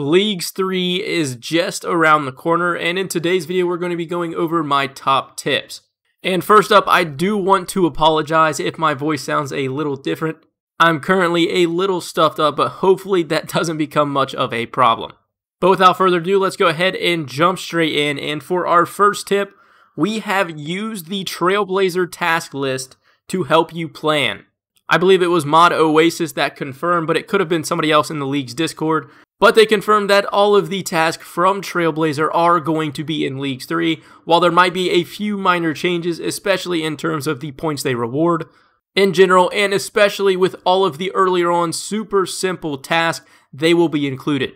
Leagues 3 is just around the corner, and in today's video, we're going to be going over my top tips. And first up, I do want to apologize if my voice sounds a little different. I'm currently a little stuffed up, but hopefully that doesn't become much of a problem. But without further ado, let's go ahead and jump straight in. And for our first tip, we have used the Trailblazer task list to help you plan. I believe it was Mod Oasis that confirmed, but it could have been somebody else in the league's Discord. But they confirmed that all of the tasks from Trailblazer are going to be in Leagues 3, while there might be a few minor changes, especially in terms of the points they reward. In general, and especially with all of the earlier on super simple tasks, they will be included.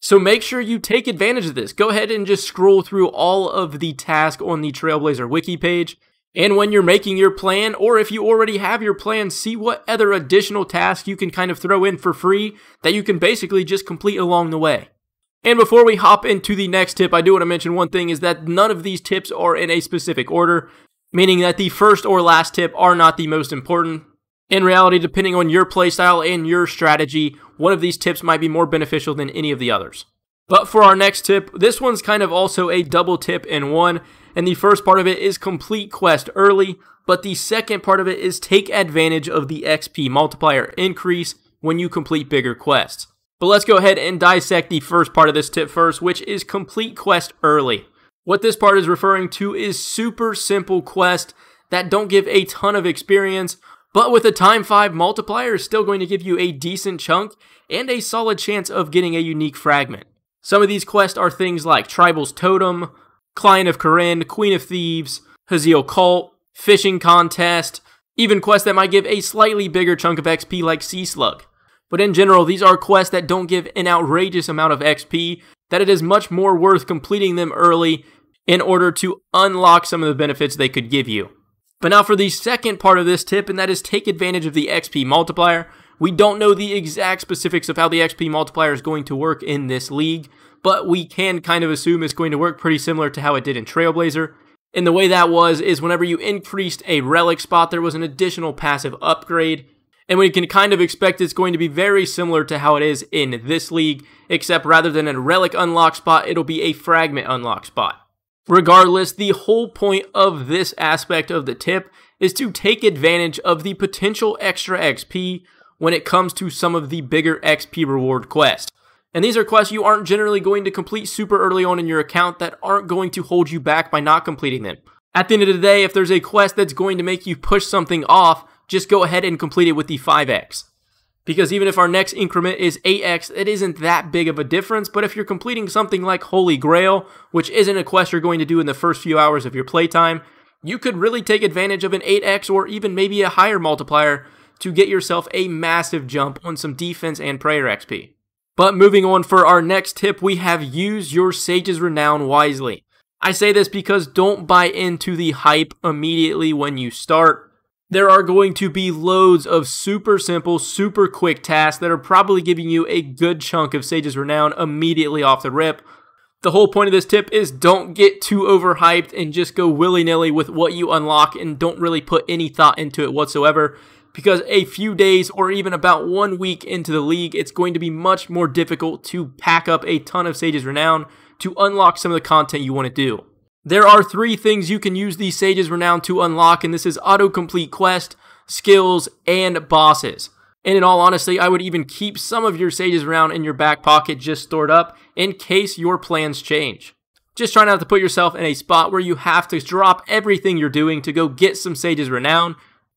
So make sure you take advantage of this. Go ahead and just scroll through all of the tasks on the Trailblazer wiki page. And when you're making your plan, or if you already have your plan, see what other additional tasks you can kind of throw in for free that you can basically just complete along the way. And before we hop into the next tip, I do want to mention one thing is that none of these tips are in a specific order, meaning that the first or last tip are not the most important. In reality, depending on your playstyle and your strategy, one of these tips might be more beneficial than any of the others. But for our next tip, this one's kind of also a double tip in one, and the first part of it is complete quest early, but the second part of it is take advantage of the XP multiplier increase when you complete bigger quests. But let's go ahead and dissect the first part of this tip first, which is complete quest early. What this part is referring to is super simple quests that don't give a ton of experience, but with a time 5 multiplier is still going to give you a decent chunk and a solid chance of getting a unique fragment. Some of these quests are things like Tribal's Totem, Client of Kourend, Queen of Thieves, Hazeel Cult, Fishing Contest, even quests that might give a slightly bigger chunk of XP like Sea Slug. But in general, these are quests that don't give an outrageous amount of XP, that it is much more worth completing them early in order to unlock some of the benefits they could give you. But now for the second part of this tip, and that is take advantage of the XP multiplier. We don't know the exact specifics of how the XP multiplier is going to work in this league, but we can kind of assume it's going to work pretty similar to how it did in Trailblazer. And the way that was is whenever you increased a relic spot, there was an additional passive upgrade. And we can kind of expect it's going to be very similar to how it is in this league, except rather than a relic unlock spot, it'll be a fragment unlock spot. Regardless, the whole point of this aspect of the tip is to take advantage of the potential extra XP when it comes to some of the bigger XP reward quests. And these are quests you aren't generally going to complete super early on in your account that aren't going to hold you back by not completing them. At the end of the day, if there's a quest that's going to make you push something off, just go ahead and complete it with the 5x. Because even if our next increment is 8x, it isn't that big of a difference, but if you're completing something like Holy Grail, which isn't a quest you're going to do in the first few hours of your playtime, you could really take advantage of an 8x or even maybe a higher multiplier to get yourself a massive jump on some defense and prayer XP. But moving on for our next tip, we have use your Sage's Renown wisely. I say this because don't buy into the hype immediately when you start. There are going to be loads of super simple, super quick tasks that are probably giving you a good chunk of Sage's Renown immediately off the rip. The whole point of this tip is don't get too overhyped and just go willy nilly with what you unlock and don't really put any thought into it whatsoever because a few days or even about one week into the league, it's going to be much more difficult to pack up a ton of Sage's Renown to unlock some of the content you want to do. There are three things you can use the Sage's Renown to unlock, and this is autocomplete quest, skills, and bosses. And in all honesty, I would even keep some of your Sage's Renown in your back pocket just stored up in case your plans change. Just try not to put yourself in a spot where you have to drop everything you're doing to go get some Sage's Renown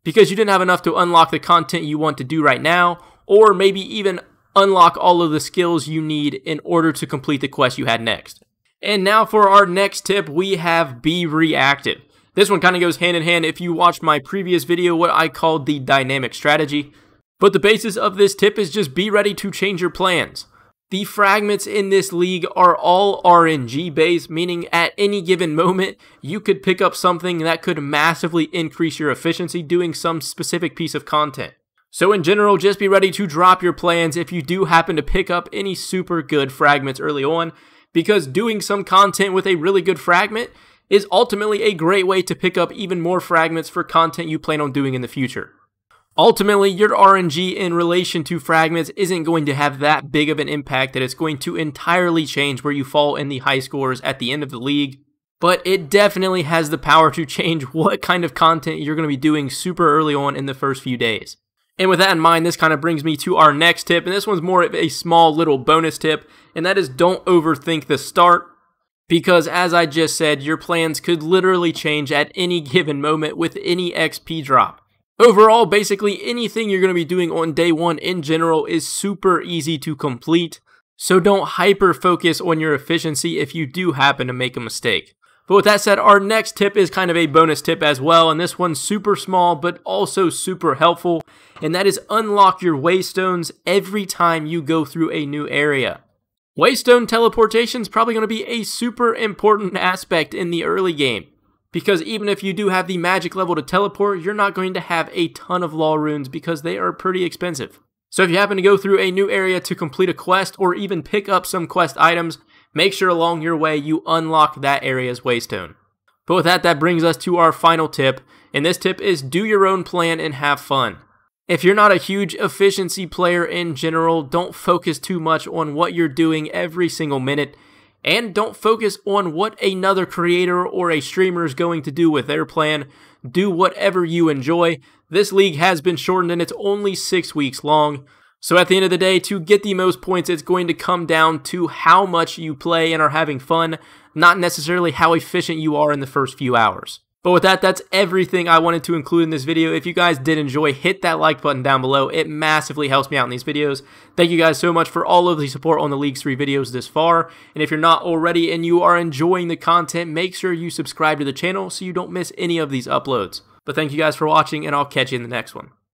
because you didn't have enough to unlock the content you want to do right now, or maybe even unlock all of the skills you need in order to complete the quest you had next. And now for our next tip, we have be reactive. This one kind of goes hand in hand if you watched my previous video, what I called the dynamic strategy. But the basis of this tip is just be ready to change your plans. The fragments in this league are all RNG based, meaning at any given moment, you could pick up something that could massively increase your efficiency doing some specific piece of content. So in general, just be ready to drop your plans if you do happen to pick up any super good fragments early on, because doing some content with a really good fragment is ultimately a great way to pick up even more fragments for content you plan on doing in the future. Ultimately, your RNG in relation to fragments isn't going to have that big of an impact that it's going to entirely change where you fall in the high scores at the end of the league, but it definitely has the power to change what kind of content you're going to be doing super early on in the first few days. And with that in mind, this kind of brings me to our next tip, and this one's more of a small little bonus tip, and that is don't overthink the start. Because as I just said, your plans could literally change at any given moment with any XP drop. Overall, basically anything you're going to be doing on day one in general is super easy to complete, so don't hyper focus on your efficiency if you do happen to make a mistake. But with that said, our next tip is kind of a bonus tip as well, and this one's super small but also super helpful, and that is unlock your waystones every time you go through a new area. Waystone teleportation is probably going to be a super important aspect in the early game. Because even if you do have the magic level to teleport, you're not going to have a ton of law runes because they are pretty expensive. So if you happen to go through a new area to complete a quest or even pick up some quest items, make sure along your way you unlock that area's waystone. But with that, that brings us to our final tip, and this tip is do your own plan and have fun. If you're not a huge efficiency player in general, don't focus too much on what you're doing every single minute and don't focus on what another creator or a streamer is going to do with their plan. Do whatever you enjoy. This league has been shortened and it's only six weeks long. So at the end of the day, to get the most points, it's going to come down to how much you play and are having fun, not necessarily how efficient you are in the first few hours. But with that, that's everything I wanted to include in this video. If you guys did enjoy, hit that like button down below. It massively helps me out in these videos. Thank you guys so much for all of the support on the League 3 videos this far. And if you're not already and you are enjoying the content, make sure you subscribe to the channel so you don't miss any of these uploads. But thank you guys for watching, and I'll catch you in the next one.